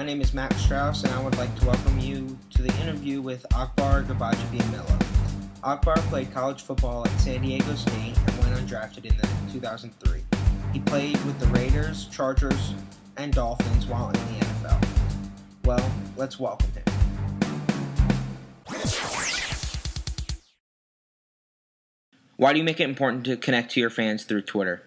my name is Matt Strauss, and I would like to welcome you to the interview with Akbar Gbaja-Biamila. Akbar played college football at San Diego State and went undrafted in 2003. He played with the Raiders, Chargers, and Dolphins while in the NFL. Well, let's welcome him. Why do you make it important to connect to your fans through Twitter?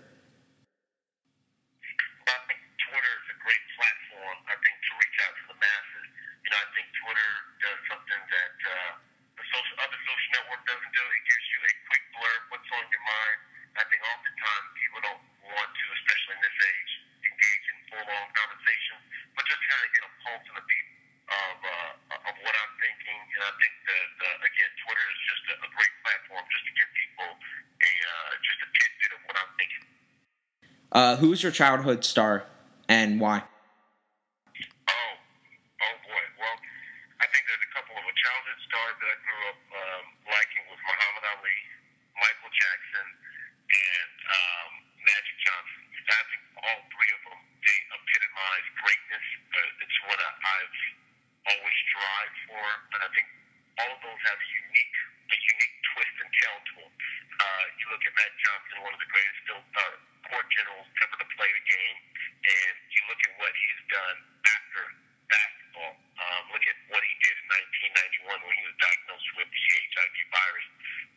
I think Twitter is a great platform. I think to reach out to the masses. You know, I think Twitter does something that uh, the social other social network doesn't do. It gives you a quick blurb, what's on your mind. I think oftentimes people don't want to, especially in this age, engage in full-on conversation, but just kind of get a pulse and a beat of uh, of what I'm thinking. And I think that uh, again, Twitter is just a, a great platform just to give people a uh, just a tidbit of what I'm thinking. Uh, who was your childhood star and why? Oh, oh boy. Well, I think there's a couple of a childhood that I grew up um, liking Muhammad Ali, Michael Jackson, and um, Magic Johnson. I think all three of them they epitomize greatness. It's what I've always for, and I think all of those have a unique, a unique twist and tell to them. Uh, you look at Magic Johnson, one of the greatest still uh, court generals ever to play the game, and you look at what he's done after basketball. Um, look at what he did in 1991 when he was diagnosed with the HIV virus,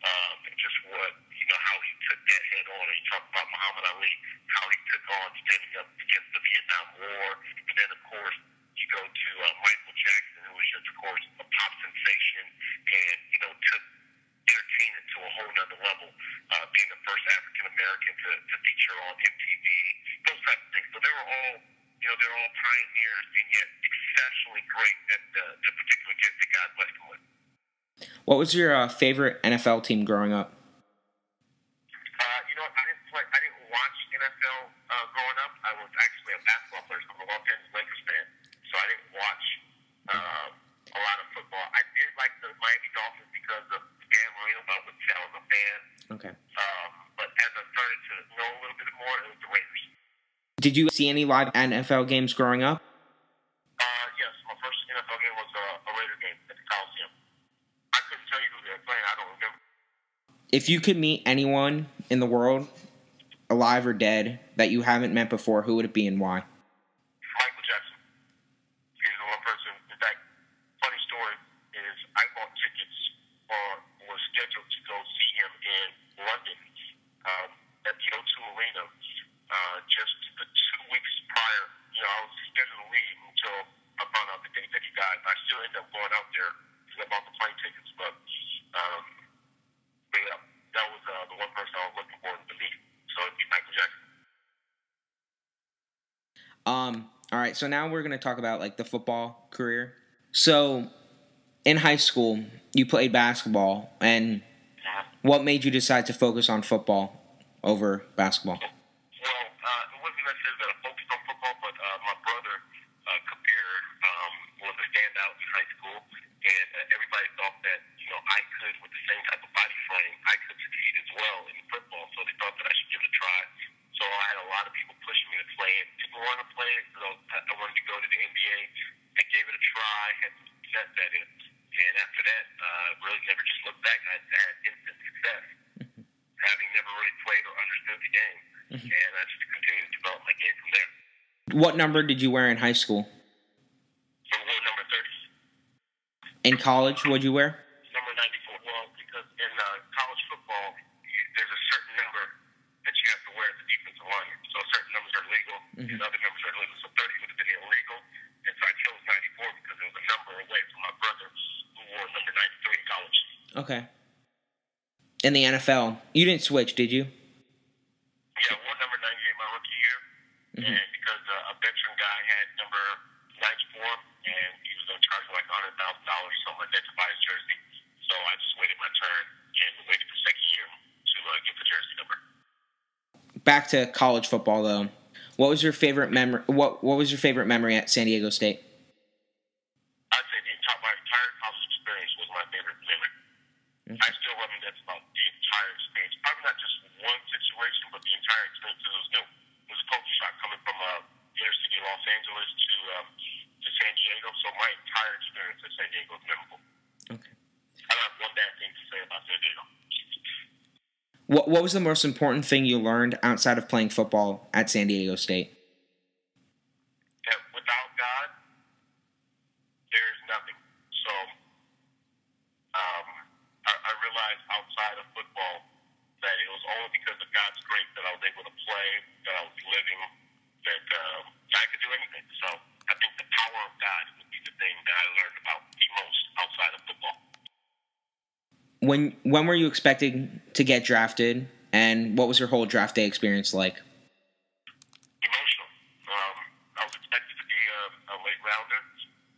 um, and just what you know how he took that head on. And you talk about Muhammad Ali, how he took on standing up against the Vietnam War, and then of course you go to uh, Michael Jackson, who was just of course a pop sensation, and you know took entertainment to a whole nother level, uh, being the first African American to, to feature on MTV, those type of things. So they were all, you know, they're all pioneers and yet exceptionally great at the, the particular gift that God blessed them with. What was your uh, favorite NFL team growing up? Uh, you know, I didn't play, I didn't watch NFL uh, growing up. I was actually a basketball player, so I'm a Los Angeles Lakers fan, so I didn't watch uh, a lot of football. I did like the Miami Dolphins because of Dan Marino, but I wouldn't say I was a fan. Okay. Um, but as I started to know a little bit more, it was the Raiders. Did you see any live NFL games growing up? Uh, yes, my first NFL game was a, a Raider game at the Coliseum. I couldn't tell you who they were playing. I don't remember. If you could meet anyone in the world, alive or dead, that you haven't met before, who would it be and why? Michael Jackson. He's the one person. In fact, funny story is I bought tickets or was scheduled to go see him in London um, at the O2 Arena uh, just the two weeks prior. You know, I was scheduled to leave until I found out the date that he died. I still ended up going out there because I bought the plane tickets. But, um, but yeah, that was uh, the one person I was looking forward to meet. So it'd be Michael Jackson. Um, all right, so now we're going to talk about like the football career. So, in high school, you played basketball, and what made you decide to focus on football over basketball? Well, uh, it wasn't that I focused on football, but uh, my brother, uh, um, was a standout in high school, and everybody thought that, you know, I could, with the same type of body frame, I could succeed as well in football, so they thought that I should give it a try. So I had a lot of people pushing me to play it. Didn't want to play it because I, I wanted to go to the NBA. I gave it a try, had some success at it, and after that, uh, really never just looked back. I had instant success having never really played or understood the game. And I just continued to develop my game from there. What number did you wear in high school? So rule number 30, In college, what'd you wear? number 94. Well, because in uh, college football, you, there's a certain number that you have to wear as a defensive lineman. So certain numbers are legal, and other numbers are illegal. So 30 would have been illegal. And so I chose 94 because it was a number away from my brother who wore number 93 in college. Okay. In the NFL, you didn't switch, did you? Yeah, I wore number 98 my rookie year. And because uh, a veteran guy had number 94, and he was going to charge me like $100,000, something like that, to buy his jersey. So I just waited my turn and waited for second year to uh, get the jersey number. Back to college football, though. What was your favorite memory? What What was your favorite memory at San Diego State? I'd say the entire, my entire college experience was my favorite memory. I still reminisce about the entire experience. Probably not just one situation, but the entire experience. 'cause It was new. It was a culture shock coming from uh, inner city Los Angeles to um, to San say about San Diego. What What was the most important thing you learned outside of playing football at San Diego State? That without God, there's nothing. So um, I, I realized outside of football that it was only because of God's grace that I was able to play, that I was living, that um, I could do anything. So I think the power of God would be the thing that I learned about the most outside of football. When When were you expecting to get drafted, and what was your whole draft day experience like? Emotional. Um, I was expected to be a, a late rounder,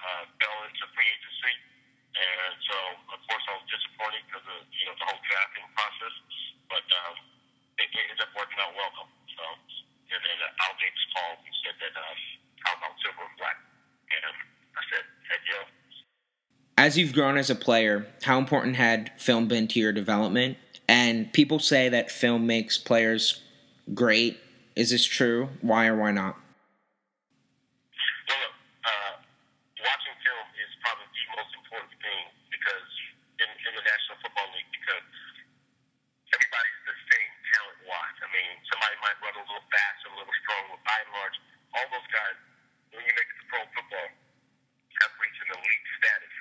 uh, fell into free agency, and so of course I was disappointed because of you know the whole drafting process. But um, it, it ended up working out well though. So and then uh, Al Davis called and said that uh, how about silver and black, and I said, heck yeah. As you've grown as a player, how important had film been to your development? And people say that film makes players great. Is this true? Why or why not? Well, look, uh, watching film is probably the most important thing because in, in the National Football League, because everybody's the same talent wise. I mean, somebody might run a little fast, a little strong, but by and large, all those guys, when you make it to pro football, have reached an elite status.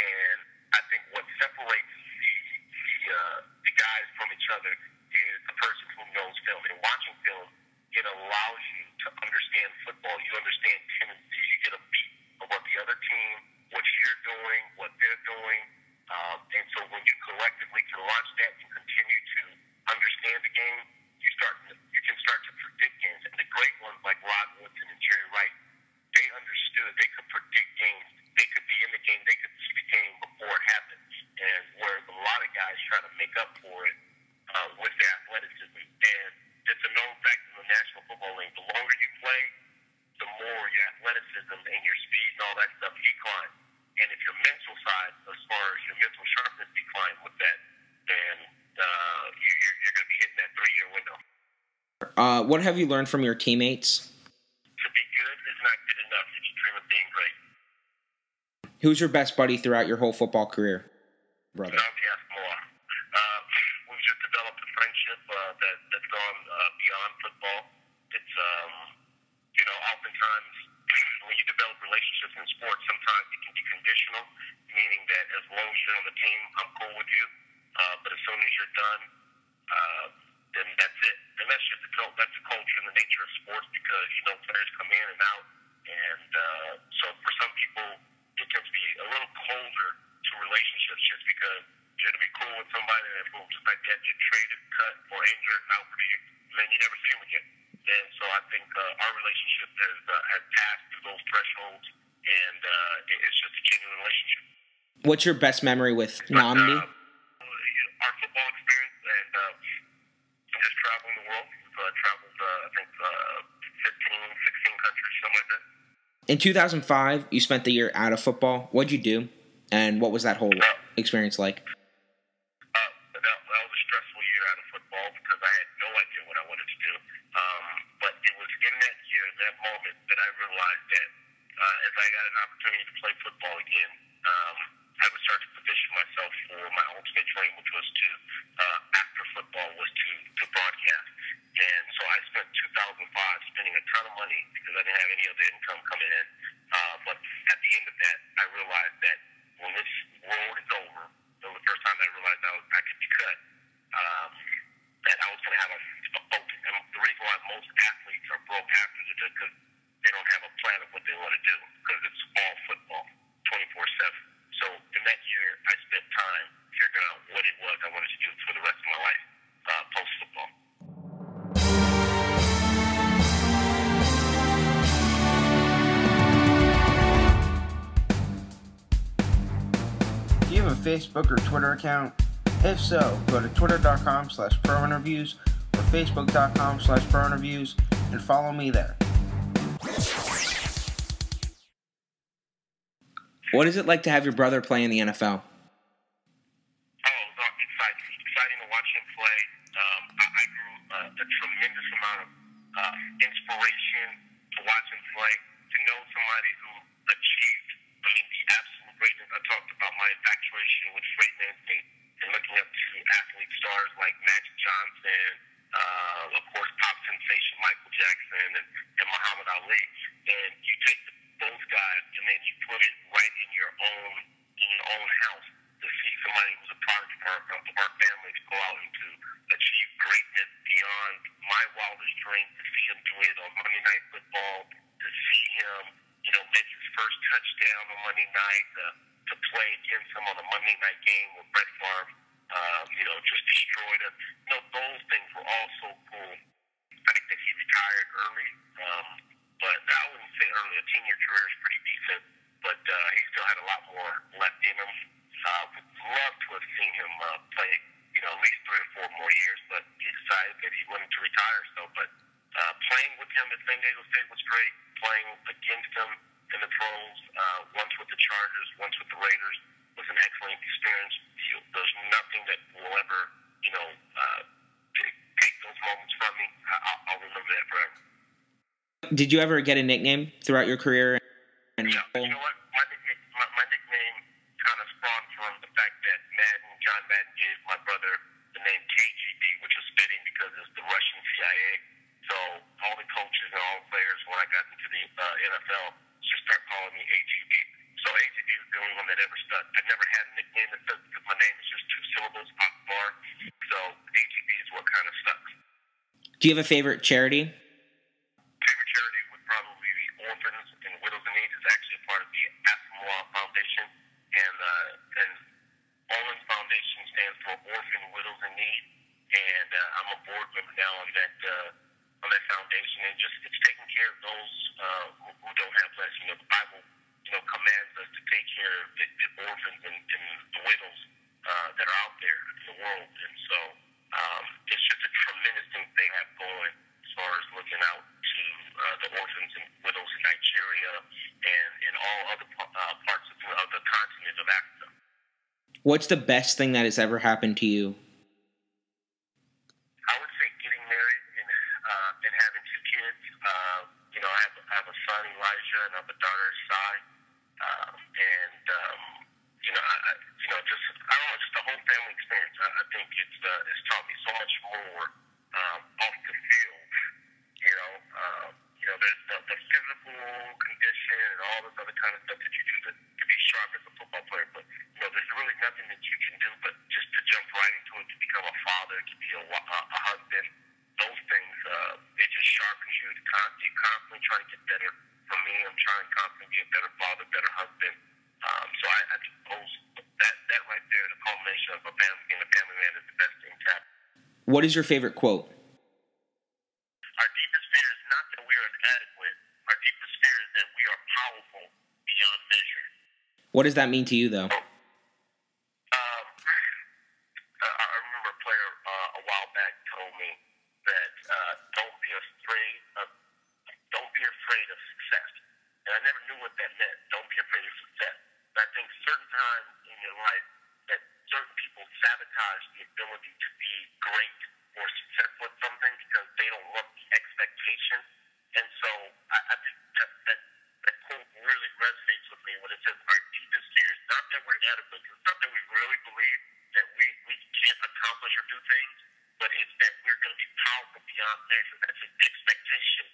And I think what separates the the, uh, the guys from each other is the person who knows film. And watching film, it allows you to understand football. You understand tendencies. You get a beat of what the other team, what you're doing, what they're doing. Um, and so when you collectively can watch that and continue to understand the game, you start you can start to predict games. And the great ones like Rod Woodson and Jerry Wright, they understood. They could predict games. They could be in the game. They could see the game before it happens. And whereas a lot of guys try to make up for it uh, with their athleticism. And it's a known fact in the National Football League. The longer you play, the more your athleticism and your speed and all that stuff decline. And if your mental side, as far as your mental sharpness decline with that, then uh, you- you're, you're going to be hitting that three-year window. Uh, what have you learned from your teammates? To be good is not good enough if you dream of being great. Who's your best buddy throughout your whole football career, brother? Nnamdi Asomugha. Uh, we've just developed a friendship uh, that, that's gone uh, beyond football. It's, um, you know, oftentimes when you develop relationships in sports, sometimes it can be conditional, meaning that as long as you're on the team, I'm cool with you. Uh, but as soon as you're done, uh, then that's it. And that's just the cul- that's culture and the nature of sports because you know players come in and out, and uh, so for some people it tends to be a little colder to relationships just because you're gonna be cool with somebody and boom, just like that, get traded, cut, or injured, and out for the year, and then you never see them again. And so I think uh, our relationship has uh, has passed through those thresholds, and uh, it's just a genuine relationship. What's your best memory with Nnamdi? uh, you know, our football experience and uh, just traveling the world. We've uh, traveled, uh, I think, uh, 15, 16 countries, something like that. In 2005, you spent the year out of football. What'd you do? And what was that whole experience like? Uh, that, that was a stressful year out of football because I had no idea what I wanted to do. Um, but it was in that year, that moment, that I realized that uh, I got an opportunity to play football again, um, I would start to position myself for my ultimate dream, which was to, uh, after football, was to, to broadcast. And so I spent 2005 spending a ton of money didn't have any other income coming in. Facebook or Twitter account? If so, go to twitter.com slash prointerviews or facebook.com slash prointerviews and follow me there. What is it like to have your brother play in the NFL? Oh, it exciting. Exciting to watch him play. Um, I, I grew uh, a tremendous amount of uh, inspiration to watch him play. To know somebody who achieved, I mean, the absolute greatness. I talked about my infatuation with against him on a Monday night game with Brett Favre, uh, you know, just destroyed him. You know, those things were all so cool. I think that he retired early, um, but I wouldn't say early. A ten-year career is pretty decent, but uh, he still had a lot more left in him. Uh, would love to have seen him uh, play, you know, at least three or four more years, but he decided that he wanted to retire. So, but uh, playing with him at San Diego State was great. Playing against him in the pros, uh, once with the Chargers, once with the Raiders, excellent experience. You, there's nothing that will ever, you know, uh, take, those moments from me. I, I'll remember that forever. Did you ever get a nickname throughout your career? And yeah, you know what? My nickname, my, my nickname kind of spawned from the fact that Madden, John Madden gave my brother the name KGB, which was fitting because it's the Russian CIA. So all the coaches and all the players, when I got into the uh, NFL, just start calling me AGB. So AGB is the only one that ever stuck. I never had a nickname that stuck because my name is just two syllables, Akbar. So AGB is what kind of stuck. Do you have a favorite charity? Favorite charity would probably be Orphans and Widows in Need. It's actually a part of the Asomugha Foundation, and uh, and Owens Foundation stands for Orphan Widows in Need, and uh, I'm a board member now on that uh, on that foundation, and just it's taking care of those uh, who, who don't have less. You know, the Bible, you know, commands us to take care of the, the orphans and, and the widows uh, that are out there in the world, and so um, it's just a tremendous thing they have going as far as looking out to uh, the orphans and widows in Nigeria and in all other uh, parts of the, of the continent of Africa. What's the best thing that has ever happened to you? I would say getting married and uh, and having two kids. Uh, you know, I have, I have a son, Elijah, and I have a daughter, Sai. Uh, and um, you know, I, you know, just I don't know, just the whole family experience. I, I think it's uh, it's taught me so much more um, off the field. You know, uh, you know, there's the, the physical condition and all this other kind of stuff that you do to, to be sharp as a football player. But you know, there's really nothing that you can do but just to jump right into it, to become a father, to be a, a, a husband. Those things, uh, it just sharpens you. To con- you constantly try to get better. For me, I'm trying to constantly be a better father, better husband. Um, so I, I think those, that, that right there, the culmination of a family, being a family man is the best thing to happen. What is your favorite quote? Our deepest fear is not that we are inadequate. Our deepest fear is that we are powerful beyond measure. What does that mean to you, though? Um, I I remember a player uh, a while back told me that uh, don't be afraid of don't be afraid of success. And I never knew what that meant. Don't be afraid of success. And I times in your life that certain people sabotage the ability to be great or successful at something because they don't want the expectation. And so I, I think that, that that quote really resonates with me when it says our deepest fear is not that we're inadequate. It's not that we really believe that we, we can't accomplish or do things, but it's that we're going to be powerful beyond measure. That's an expectation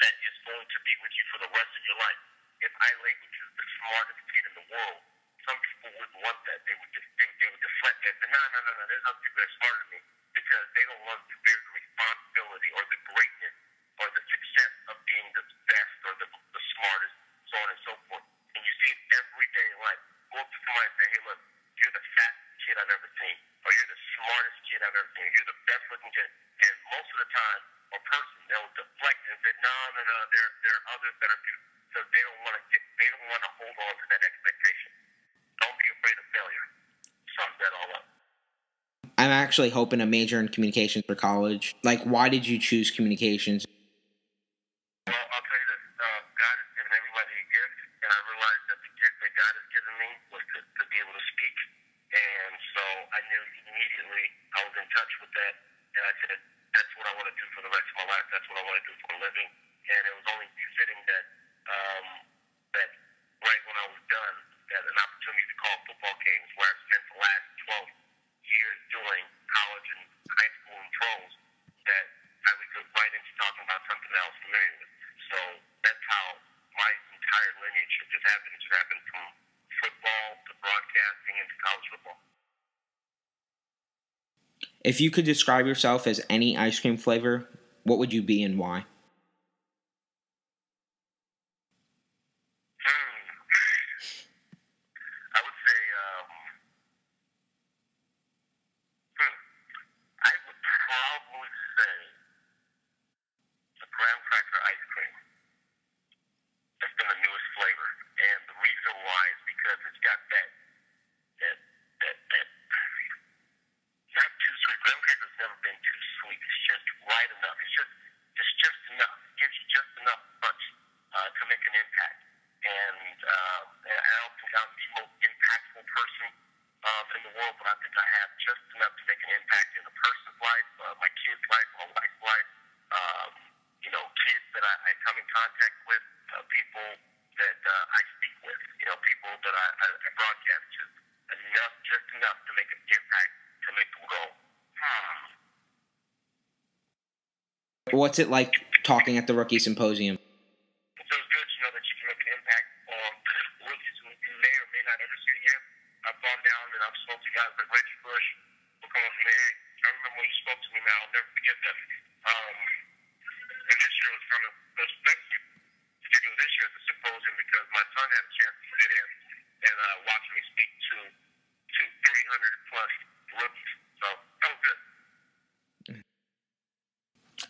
that is going to be with you for the rest of your life. If I labeled you the smartest kid in the world, some people wouldn't want that. They would just think they would deflect that. But no, no, no, no. There's other people that are smarter than me because they don't want to bear the responsibility or the greatness or the success of being the best or the, the smartest, so on and so forth. And you see it every day in life. Go up to somebody and say, hey, look, you're the fastest kid I've ever seen, or you're the smartest kid I've ever seen, or you're the best looking kid. And most of the time, a person, they'll deflect and say, no, no, no, there, there are others that are beautiful. So they don't want to get, they don't want to hold on to that expectation. Don't be afraid of failure. Sums that all up. I'm actually hoping to major in communications for college. Like, why did you choose communications? Well, I'll tell you this. Uh, God has given everybody a gift, and I realized that the gift that God has given me was to, to be able to speak. And so I knew immediately I was in touch with that, and I said, that's what I want to do for the rest of my life. That's what I want to do for a living. And it was only fitting that um, that right when I was done, that an opportunity to call football games where I spent the last 12 years doing college and high school and pros, that I would go right into talking about something else familiar with. So that's how my entire lineage has just happened. It just happened from football to broadcasting into college football. If you could describe yourself as any ice cream flavor, what would you be and why? what's it like talking at the rookie symposium? down and I've to guys like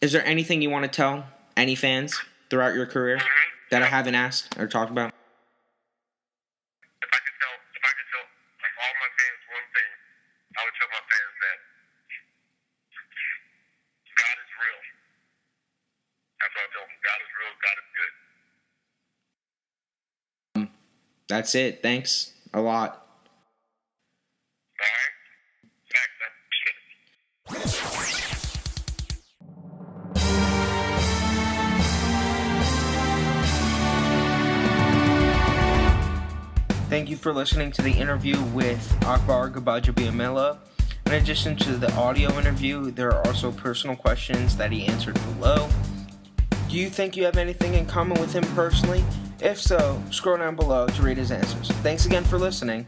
Is there anything you want to tell any fans throughout your career mm-hmm. that I haven't asked or talked about? If I could tell, all my fans one thing, I would tell my fans that God is real. That's I tell them. God is real. God is good. That's it. Thanks a lot. for listening to the interview with Akbar Gbaja-Biamila. In addition to the audio interview, there are also personal questions that he answered below. Do you think you have anything in common with him personally? If so, scroll down below to read his answers. Thanks again for listening.